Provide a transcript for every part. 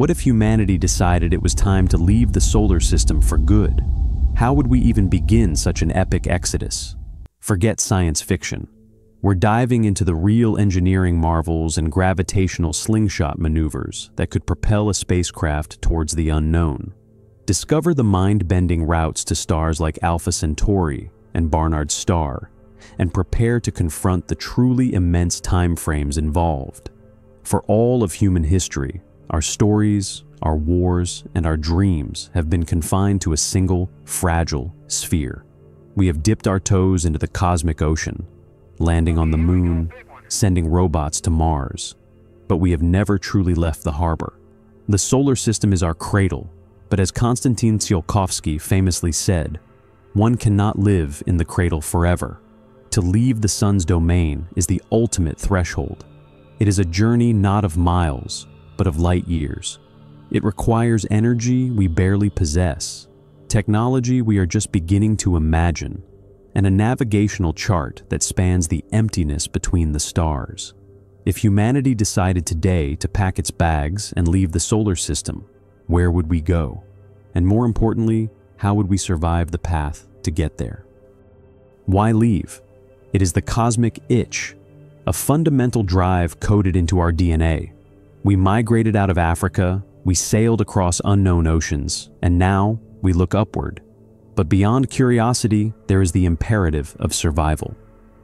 What if humanity decided it was time to leave the solar system for good? How would we even begin such an epic exodus? Forget science fiction. We're diving into the real engineering marvels and gravitational slingshot maneuvers that could propel a spacecraft towards the unknown. Discover the mind-bending routes to stars like Alpha Centauri and Barnard's Star, and prepare to confront the truly immense timeframes involved. For all of human history, our stories, our wars, and our dreams have been confined to a single, fragile sphere. We have dipped our toes into the cosmic ocean, landing on the moon, sending robots to Mars, but we have never truly left the harbor. The solar system is our cradle, but as Konstantin Tsiolkovsky famously said, one cannot live in the cradle forever. To leave the sun's domain is the ultimate threshold. It is a journey not of miles, but of light years. It requires energy we barely possess, technology we are just beginning to imagine, and a navigational chart that spans the emptiness between the stars. If humanity decided today to pack its bags and leave the solar system, where would we go? And more importantly, how would we survive the path to get there? Why leave? It is the cosmic itch, a fundamental drive coded into our DNA. We migrated out of Africa, we sailed across unknown oceans, and now we look upward. But beyond curiosity, there is the imperative of survival.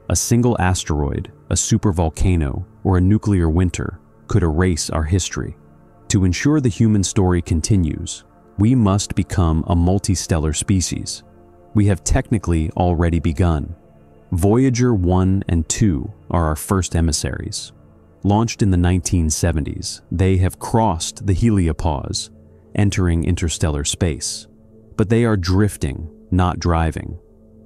A single asteroid, a supervolcano, or a nuclear winter could erase our history. To ensure the human story continues, we must become a multistellar species. We have technically already begun. Voyager 1 and 2 are our first emissaries. Launched in the 1970s, they have crossed the heliopause, entering interstellar space. But they are drifting, not driving.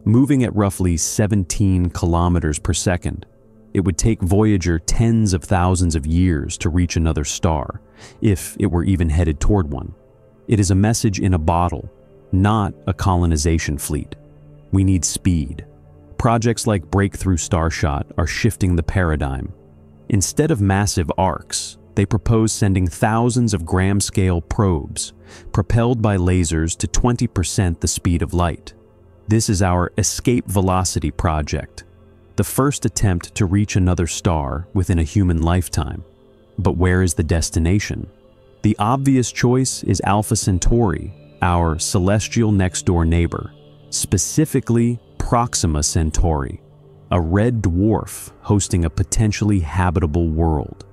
Moving at roughly 17 kilometers per second, it would take Voyager tens of thousands of years to reach another star, if it were even headed toward one. It is a message in a bottle, not a colonization fleet. We need speed. Projects like Breakthrough Starshot are shifting the paradigm. Instead of massive arks, they propose sending thousands of gram-scale probes, propelled by lasers to 20% the speed of light. This is our Escape Velocity project, the first attempt to reach another star within a human lifetime. But where is the destination? The obvious choice is Alpha Centauri, our celestial next-door neighbor, specifically Proxima Centauri, a red dwarf hosting a potentially habitable world.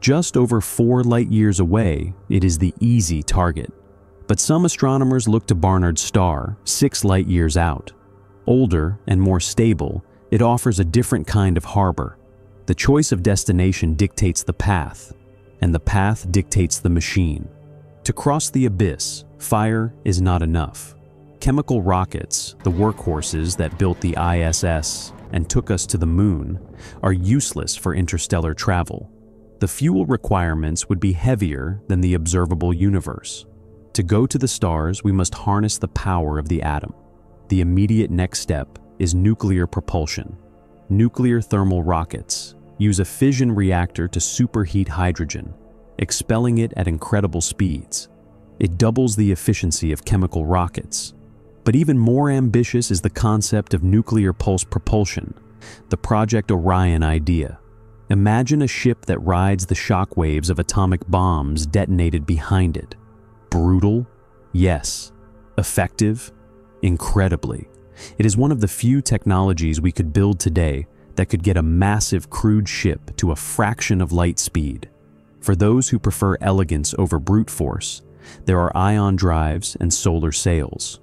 Just over four light-years away, it is the easy target. But some astronomers look to Barnard's star, six light-years out. Older and more stable, it offers a different kind of harbor. The choice of destination dictates the path, and the path dictates the machine. To cross the abyss, fire is not enough. Chemical rockets, the workhorses that built the ISS and took us to the moon, are useless for interstellar travel. The fuel requirements would be heavier than the observable universe. To go to the stars, we must harness the power of the atom. The immediate next step is nuclear propulsion. Nuclear thermal rockets, use a fission reactor to superheat hydrogen, expelling it at incredible speeds. It doubles the efficiency of chemical rockets. But even more ambitious is the concept of nuclear pulse propulsion, the Project Orion idea. Imagine a ship that rides the shockwaves of atomic bombs detonated behind it. Brutal? Yes. Effective? Incredibly. It is one of the few technologies we could build today that could get a massive crewed ship to a fraction of light speed. For those who prefer elegance over brute force, there are ion drives and solar sails.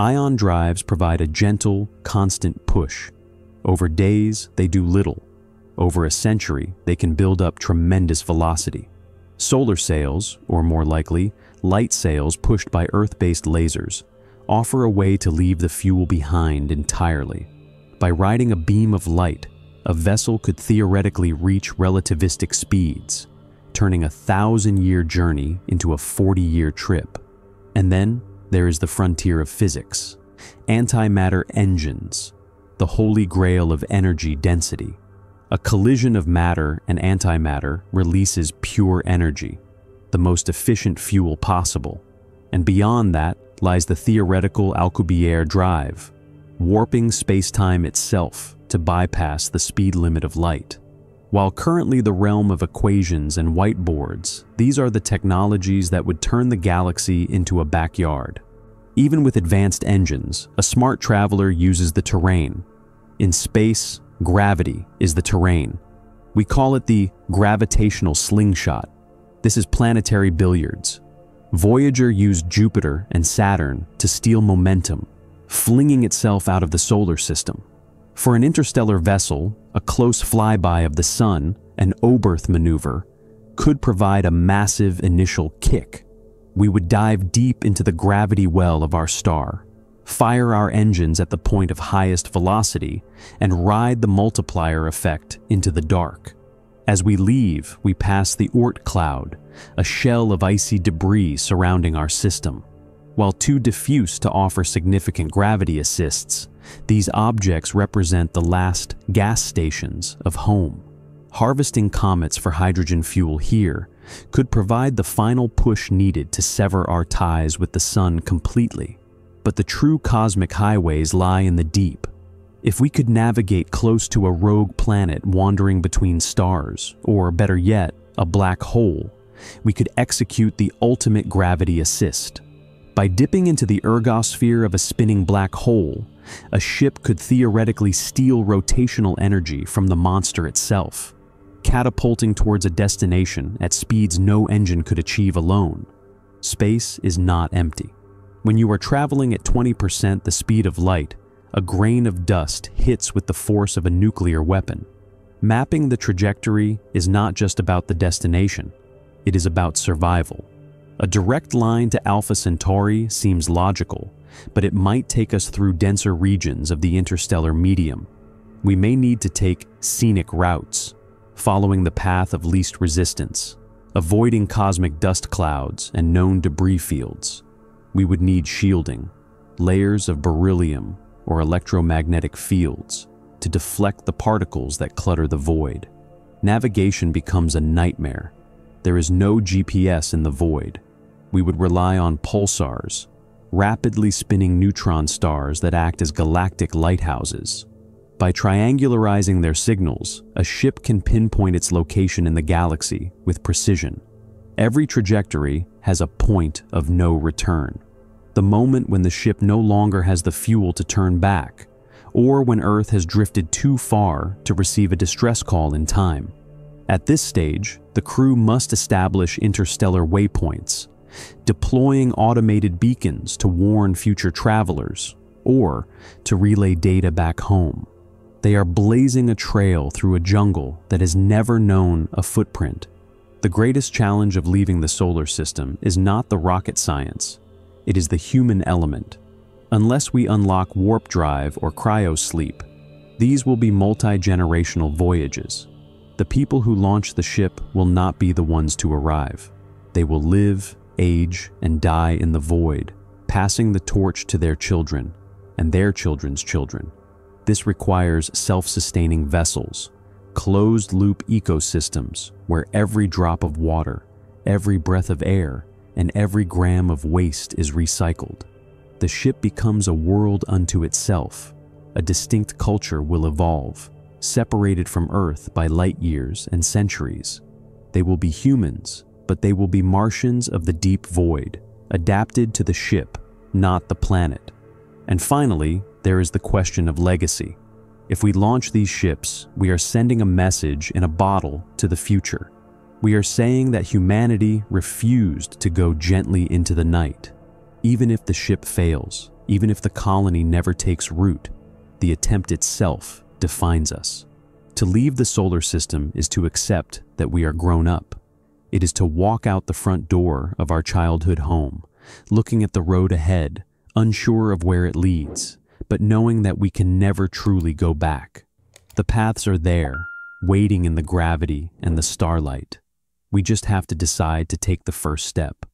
Ion drives provide a gentle, constant push. Over days, they do little. Over a century, they can build up tremendous velocity. Solar sails, or more likely, light sails pushed by Earth-based lasers, offer a way to leave the fuel behind entirely. By riding a beam of light, a vessel could theoretically reach relativistic speeds, turning a thousand-year journey into a 40-year trip. And then there is the frontier of physics, antimatter engines, the holy grail of energy density. A collision of matter and antimatter releases pure energy. the most efficient fuel possible. And beyond that lies the theoretical Alcubierre drive, warping space-time itself to bypass the speed limit of light. While currently the realm of equations and whiteboards, these are the technologies that would turn the galaxy into a backyard. Even with advanced engines, a smart traveler uses the terrain. In space, gravity is the terrain. We call it the gravitational slingshot. This is planetary billiards. Voyager used Jupiter and Saturn to steal momentum, flinging itself out of the solar system. For an interstellar vessel, a close flyby of the Sun, an Oberth maneuver, could provide a massive initial kick. We would dive deep into the gravity well of our star, fire our engines at the point of highest velocity, and ride the multiplier effect into the dark. As we leave, we pass the Oort cloud, a shell of icy debris surrounding our system. While too diffuse to offer significant gravity assists, these objects represent the last gas stations of home. Harvesting comets for hydrogen fuel here could provide the final push needed to sever our ties with the sun completely. But the true cosmic highways lie in the deep. If we could navigate close to a rogue planet wandering between stars, or better yet, a black hole, we could execute the ultimate gravity assist. By dipping into the ergosphere of a spinning black hole, a ship could theoretically steal rotational energy from the monster itself, catapulting towards a destination at speeds no engine could achieve alone. Space is not empty. When you are traveling at 20% the speed of light, a grain of dust hits with the force of a nuclear weapon. Mapping the trajectory is not just about the destination, it is about survival. A direct line to Alpha Centauri seems logical, but it might take us through denser regions of the interstellar medium. We may need to take scenic routes, following the path of least resistance, avoiding cosmic dust clouds and known debris fields. We would need shielding, layers of beryllium or electromagnetic fields to deflect the particles that clutter the void. Navigation becomes a nightmare. There is no GPS in the void. We would rely on pulsars, rapidly spinning neutron stars that act as galactic lighthouses. By triangularizing their signals, a ship can pinpoint its location in the galaxy with precision. Every trajectory has a point of no return. The moment when the ship no longer has the fuel to turn back, or when Earth has drifted too far to receive a distress call in time. At this stage, the crew must establish interstellar waypoints, deploying automated beacons to warn future travelers or to relay data back home. They are blazing a trail through a jungle that has never known a footprint. The greatest challenge of leaving the solar system is not the rocket science, it is the human element. Unless we unlock warp drive or cryosleep, these will be multi-generational voyages. The people who launch the ship will not be the ones to arrive. They will live age, and die in the void, passing the torch to their children and their children's children. This requires self-sustaining vessels, closed-loop ecosystems where every drop of water, every breath of air, and every gram of waste is recycled. The ship becomes a world unto itself. A distinct culture will evolve, separated from Earth by light years and centuries. They will be humans, but they will be Martians of the deep void, adapted to the ship, not the planet. And finally, there is the question of legacy. If we launch these ships, we are sending a message in a bottle to the future. We are saying that humanity refused to go gently into the night. Even if the ship fails, even if the colony never takes root, the attempt itself defines us. To leave the solar system is to accept that we are grown up. It is to walk out the front door of our childhood home, looking at the road ahead, unsure of where it leads, but knowing that we can never truly go back. The paths are there, waiting in the gravity and the starlight. We just have to decide to take the first step.